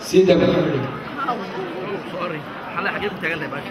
سيدي أبو حميد سوري. حلقة حاجات انت يا باشا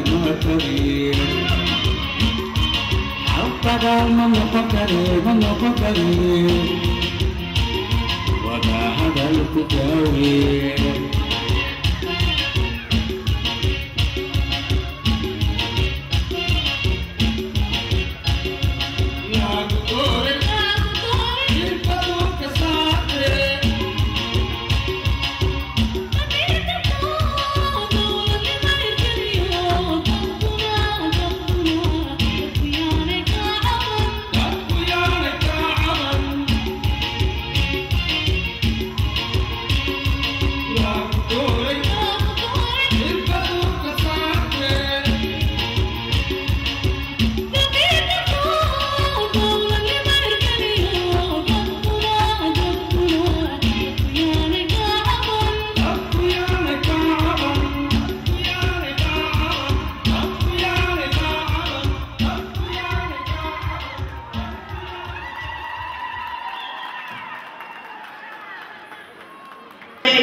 Macarena. Ao parar mama Macarena, mama Macarena. Guardada no cupão.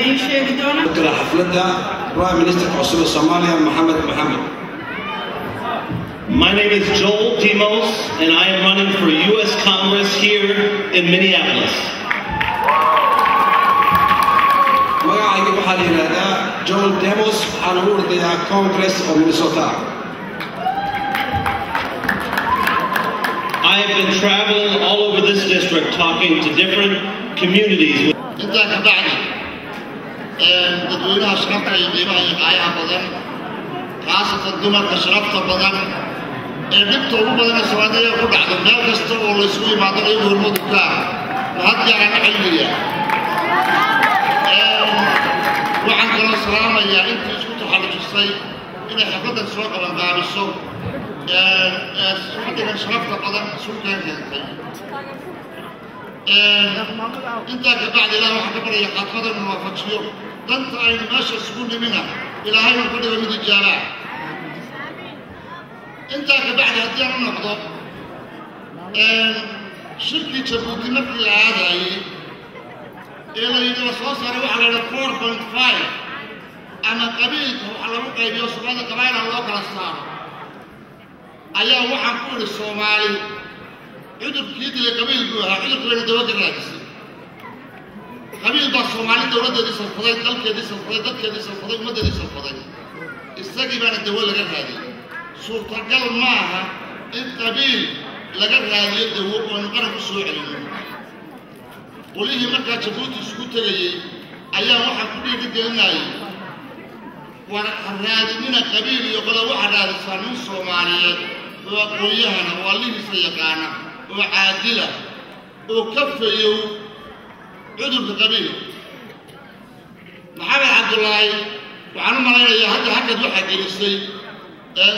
Ii sheegi doona kala xafladda prime ministerka cusub soomaaliya maxamed maxamed My name is Joel Demos, and I am running for U.S. Congress here in Minneapolis. magacayga waxaa la yidhaahdaa joel demos waxaan ugu ordayaa congress of minnesota I have been traveling all over this district talking to different communities. Dadweynaha sharafta iyo qiimaha iyo qaayaha badan khaasatan dumarka sharafta badan ee dhibta ugu badana soomaaliya ku dhacda meel kasta oo la isugu yimaado iyagu hormudugka mahad gaarana cilmiga waxaan kaloo salaamayaa intii isku taxallujisay inay xafladdan soo qabanqaabiso xaddigan sharafta badan sulkaan keentay intaa ka bacdi ilaah waxaan ka baraya qaadqadan inu waafajiyo danta aynu meesha isugu nimina ilaahay uu ka dhigo mid ijaabaa intaa ka bacdi haddii aan u noqdo shirkii jabuuti markii la aadayey ee la yidhi la soo saaray waxaa la yidhi four point five ama qabiilka waxa lagu qaybiyo soomaalida qabaayla loo kala saaro ayaa waxaan ku idhi soomaali cudurkii dilay qabiil buu ahaa cudurka bayna dawladda raadisay qabiil baa soomaali dowladdeedii salfaday dalkeedii salfaday dadkeedii salfaday ummaddeedii salfaday isagii baana dawo laga raadiyey suurtagal maaha in qabiil laga raadiyo dawo oo aynu qaran ku soo celino qolihii markaa jabuuti isugu tegayey ayaa waxaan ku dhiirigelinayay war ha raadinina qabiil iyo qole waxaa raadisaa nin soomaaliyeed oo aqoon-yahana oo allihiisa yaqaana oo caadila oo ka fayow cudurka qabiil. Maxamed cabdullaahi waxaan u malaynayaa hadda haggad waxaa gelisay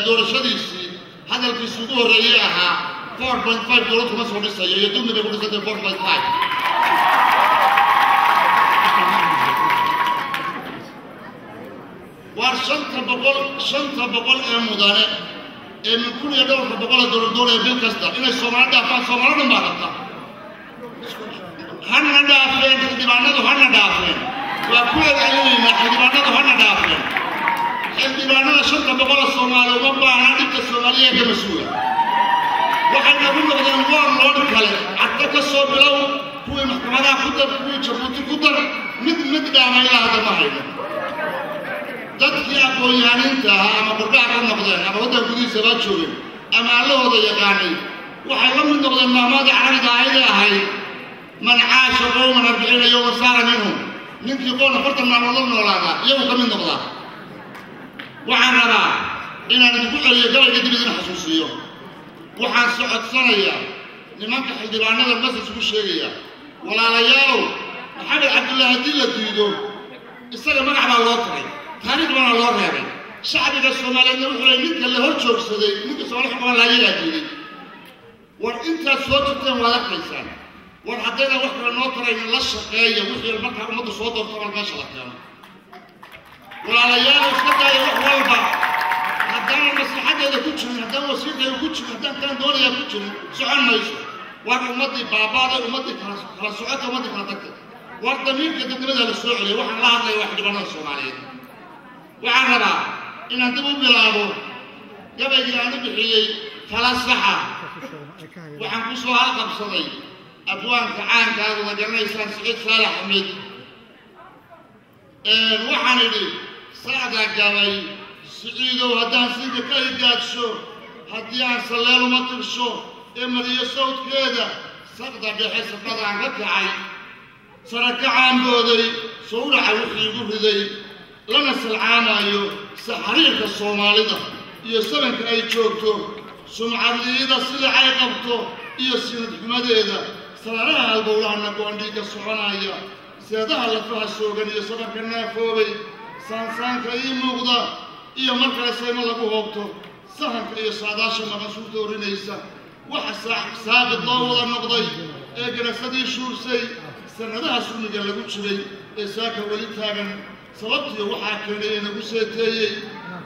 doorashadiisii hadalkiisi ugu horreeyey ahaa four point five dowlad kuma soo dhisayo iyo dugni ku dhisantay four point five. Waar shanta boqol shanta boqol ee mudane ee min kun iyo dhowrka boqola dowladoona ee bil kasta inay soomaali dhaafaan soomaali dhan baa rabta hana dhaafeen xildhibaanadu hana dhaafeen waa ku celcelinaynaa xildhibaanadu hana dhaafeen xildhibaanada shanta boqola soomaali uma baahna dhibka soomaaliya ka mas'uula waxay nagu noqdeen woor loodh kale cadda ka soo bilow kuwii maxkamadaha ku dar kuwii jabuuti ku dar mid mid dhaama ilaa hadda ma hayno dadkii aqoon-yahaniinta ahaa ama qurbaha ka noqdeen ama waddan gudihiisa joogeen ama allahooda yaqaanay waxay la mid noqdeen maamaadii carabiga ahaydee ahayd man caasha qowman arbiciina yowma saara minhum. Ninkii qoon afartan maalmood la noolaadaa iyagu ka mid noqdaa. Waxaan rabaa inaan idinku celiyo gabayga dib idin xasuusiyo. Waxaan socodsanayaa nimanka xildhibaanada masas ugu sheegaya. Walaalayaalow maxamed cabdullaahi haddii la diido isaga magac baa loo taray taariikh baana loo reebay. Shacbiga soomaaliyeedna wuxuu ley ninka la hor joogsaday ninka soomaali xukuman lahaa iyagaa diiday war intaad soo jirteen waad arkaysaan war haddayna wax kale noo tarayna la shaqeeya wixii markaa ummaddu soo doorto bal meesha la keeno. Walaalayaal iska daaya wax walba. Haddaanan maslaxadeeda ku jirin haddaan wasiirkayga ku jirin haddaan kaan doonayaa ku jirin socon mayso. War ummaddii baabaaday ummaddii kala kala socota ummaddii kala tagtay war damiirka dadnimadaa la soo celiyay waxaan la hadlaya wax dhibanada soomaaliyeed. Waxaan rabaa inaan dib u bilaabo gabaygii u bixiyey tala saxa waxaan ku soo halqabsaday abwaanka caanka aad wada garanaysaan siciid saalax axmed waxaan idhi sacdaa gabay siciidow haddaan sinka ka igaadsho haddii aan salleel uma tirsho ee mariyo sawdkeeda saqda dhexe safadaan ka kacay. Sarakacaan booday sawraca wixii igu riday lana salcaamaayo saxariirka soomaalida iyo sabanka ay joogto sumcadliida sida ay qabto iyo sinad xumadeeda sararaha halbowlahana goondhiigga soconaya seedaha lafaha soogan iyo sabanka naafoobay saansaanka ii muuqda iyo mar lagu hoobto sahanka iyo saadaasha maqasuurta orinaysa waxa saabid loo wada noqday ee ganasadii shuursay sanadaha sunniga lagu jiray ee saaka weli taagan sababtiyo waxaa keenay ee nagu seeteeyey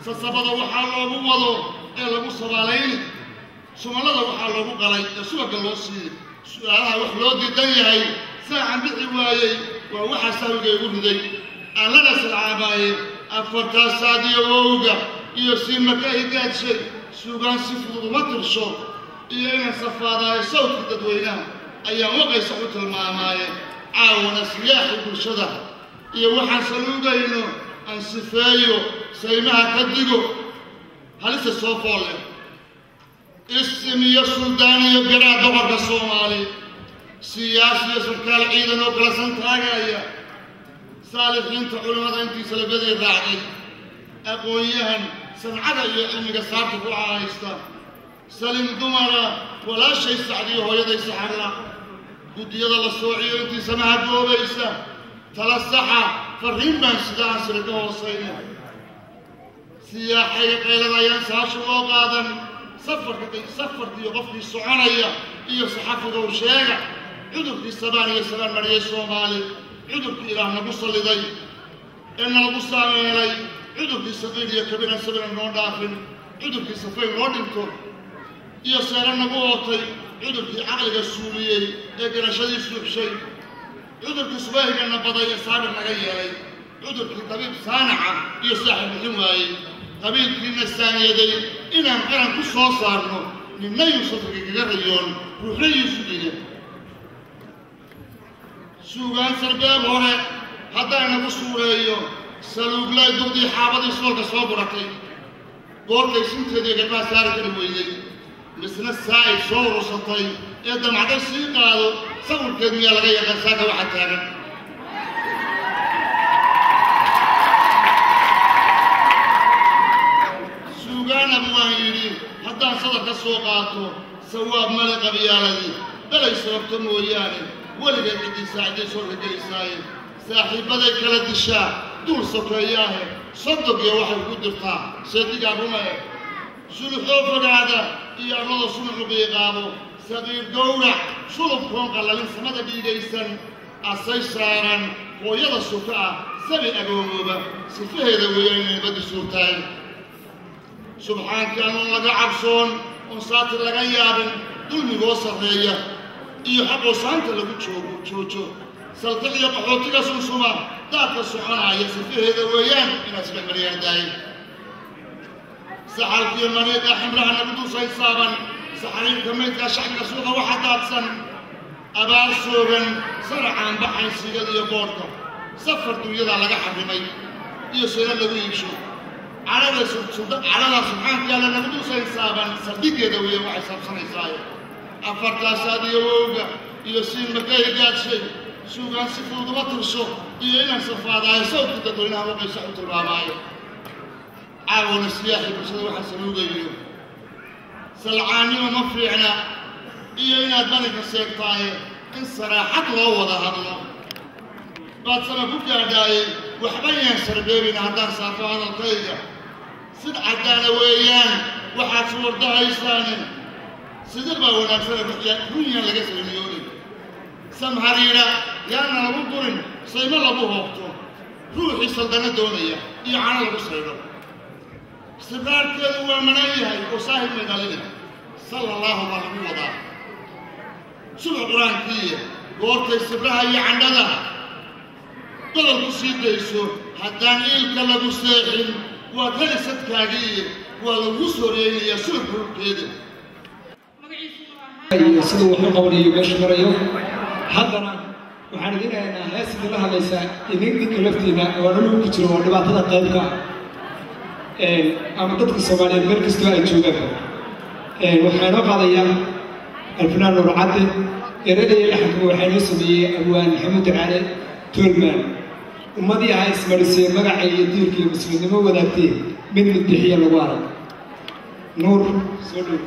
sasabada waxaa loogu wado ee lagu sabaalayni sumallada waxaa loogu qalay ee subagga loo siiyey su'aalaha wax loo diidan yahay saacan bixi waayey waa waxaa saawiga igu riday. Aan salcaabaye afartaasaad iyo siimaka igaadshay suugaan si fudud iyo inaan safaadaayo sawdka dadweynaha ayaan waqaysa u tilmaamaaye caawana siyaaxi bulshada. Iyo waxaan saluugayno aan sifeeyo saymaha ka digo halista soo fool leh isim iyo suldaan iyo garaa boqorka soomaali. Siyaasi iyo sarkaal ciidan oo kala santaagaya saalixiinta culimmada intii salafyadii raacday aqoon-yahan sancada iyo cilmiga saarta ku ahaysta salim dumara walaashay sacdiyo hooyaday saxarla guddiyada la soociyo intii samaha goobaysa tala saxa farriin baan sida aan sira ka hoosayno siyaaxayga qaylada ayaan saashu loo qaadan safarkiiyo qofkii soconaya iyo saxafiga u sheega cudurkii sabaan iyo sabaan mariyay soomaali cudurkii ilaah nagu salliday ee nalagu saameelay cudurkii saqiir iyo kabiran sabina noo dhaafin cudurkii safay noo dhinto iyo seero nagu ootay cudurkii caqliga suuliyey ee garashadii suuxshay cudurkii subaahiganna baday ee saabir naga yeelay cudurkii dabiib saanaca iyo saaxib bixin waayey qabiilkiina saaniyaday inaan qaran ku soo saarno ninna yuusufka kaga rayoon ruuxna yuusuf ile suugaan sarbeeb hore haddaynagu suureeyo saluuglay duqdii xaabadii soolka soo buratay goortay sinteediiyo garbaa saari kari weyday misna saa'id soo urursatay ee damacday sii qaado sawirkeed miyaa laga yaqaan saaka waxa taagan suugaanabu waan yidhi haddaan sadar ka soo qaato sawaab male qabyaaladii dalay sababto mooyaane weligeed ciddii saaciday soolka gelisaaye saaxiibbaday kala dishaa duul sokeeyaahe sodog iyo waxay ku dirtaa. Seedigaa rumae suluxoo fogaada iyo arlada sunuxu qiiqaabo saqiir gowrac sulubkoon qallalin samada dhiigaysan asay saaran hooyada suka ah sabi agoomooba sifaheeda weeyaan inay baddi suurtaay subxaankii anoon laga cabsoon oon saatir laga yaabin dulmigoo sarreeya iyo xaqoo saanta lagu joogo joojo. Saltix iyo qaxootiga sunsuma daadka soconaaya sifaheeda weeyaan inaad isdhexmariyaan daayin. Saxalkiyo maniiqa ximraha nagu dulsay saaban saxariirka maydkaa shacbiga suuqa waxa daadsan. Abaar soogan saracaan baxayn siigada iyo boodhka. Safar dunyadaa laga xarrimay iyo seena lagu iibsho cadhada cadhada subxaanka alla nagu dulsay saaban saldhiggeeda weeyaan waxay saabsanaysaaye afartaasaad iyo wowga iyo siin makay gaadshay suugaan si fudud uma tirsho iyo inaan safaadaayo sawdka dadweynaha waqaysa u tilmaamaayo caawana siyaaxi bulshada waxaa saluugayo salcaannimo ma fiicna iyo inaad baninka sheegtaaye in saraaxad loo wada hadlo. Baad sama ku gaadhaaye waxba yaan sarbeebin haddaan saarto hadalkayga sid caddaana weeyaan waxaad suwardahaysaane sidii baa wanaagsana runyaan laga salmiyoonay samhariidha yaana lagu durin saymo lagu hoobto. Ruuxii saldana doonaya iyo cano lagu saydho istibraarkeedu waa manan yahay oo saahib maydhalina sala allaahu baa lagu wadaa. Subax qur'aankiiya goortay sibraha iyo candhada. Ku sii dayso haddaan iilka lagu seexin waa kali sadkaagiiyo waa lagu sooreynayaa sulub xulubkeeda iyo siduu wax u qabanayo meesha marayo haddana waxaan idin haynaa hees idinla hadlaysaa idinka laftiina waa dhulku ku jiro oo dhibaatada qaybka ama dadka soomaaliyeed meel kastoo ay joogaan. Waxaa inoo qaadayaa alfanaan nuur cadde erada iyo laxanka waxaa inoo sameeyey abwaan maxamuud cale toolman ummadii ahaa ismarisee magaca iyo diirka iyo muslimnimo wadaagtee mid mid bixiya lagu arag nuur soo dhow